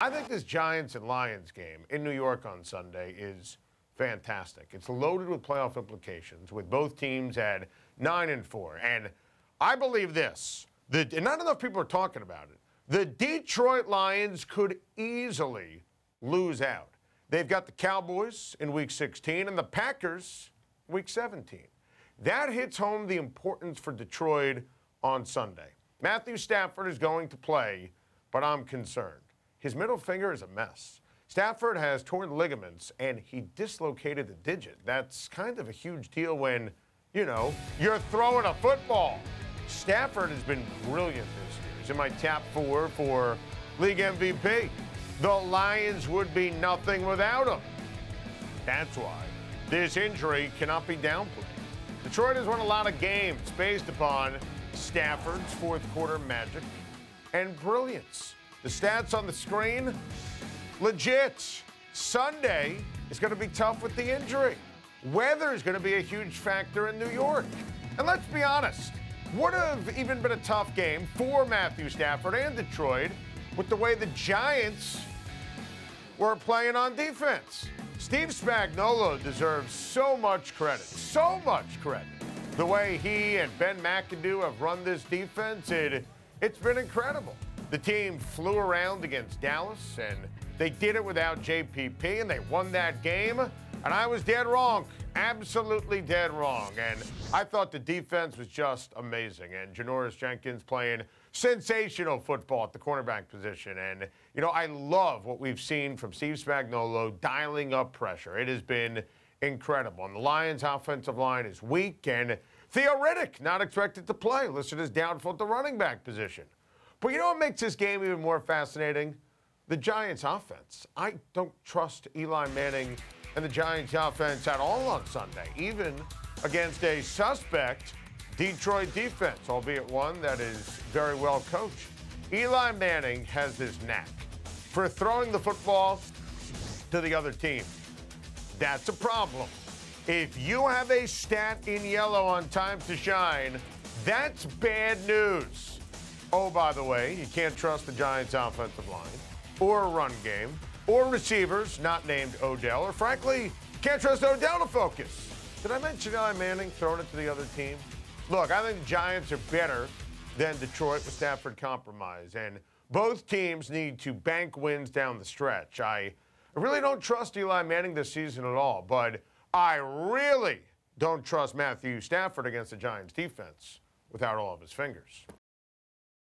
I think this Giants and Lions game in New York on Sunday is fantastic. It's loaded with playoff implications, with both teams at nine and four. And I believe this: the, not enough people are talking about it. The Detroit Lions could easily lose out. They've got the Cowboys in Week 16 and the Packers Week 17. That hits home the importance for Detroit on Sunday. Matthew Stafford is going to play, but I'm concerned. His middle finger is a mess. Stafford has torn ligaments and he dislocated the digit. That's kind of a huge deal when, you know, you're throwing a football. Stafford has been brilliant this year. He's in my top four for league MVP. The Lions would be nothing without him. That's why this injury cannot be downplayed. Detroit has won a lot of games based upon Stafford's fourth quarter magic and brilliance. The stats on the screen, legit. Sunday is going to be tough with the injury. Weather is going to be a huge factor in New York. And let's be honest, would have even been a tough game for Matthew Stafford and Detroit with the way the Giants were playing on defense. Steve Spagnuolo deserves so much credit, so much credit. The way he and Ben McAdoo have run this defense, it, it's been incredible. The team flew around against Dallas, and they did it without JPP, and they won that game. And I was dead wrong, absolutely dead wrong. And I thought the defense was just amazing. And Janoris Jenkins playing sensational football at the cornerback position. And, you know, I love what we've seen from Steve Spagnuolo dialing up pressure. It has been incredible. And the Lions' offensive line is weak, and Theo Riddick not expected to play, listed as doubtful at the running back position. But you know what makes this game even more fascinating? The Giants' offense. I don't trust Eli Manning and the Giants' offense at all on Sunday, even against a suspect Detroit defense, albeit one that is very well coached. Eli Manning has this knack for throwing the football to the other team. That's a problem. If you have a stat in yellow on Time to Schein, that's bad news. Oh, by the way, you can't trust the Giants' offensive line or run game or receivers not named Odell, or frankly, can't trust Odell to focus. Did I mention Eli Manning throwing it to the other team? Look, I think the Giants are better than Detroit with Stafford compromise, and both teams need to bank wins down the stretch. I really don't trust Eli Manning this season at all, but I really don't trust Matthew Stafford against the Giants defense without all of his fingers.